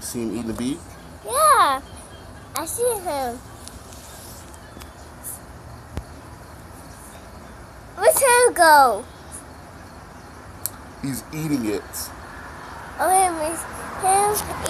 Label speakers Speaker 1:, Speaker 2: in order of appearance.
Speaker 1: You see him eating the bee?
Speaker 2: Yeah, I see him. Where's him go?
Speaker 1: He's eating it.
Speaker 2: Oh, him him.